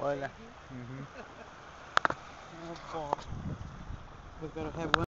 Hola. Mm -hmm. oh, We've got to have one.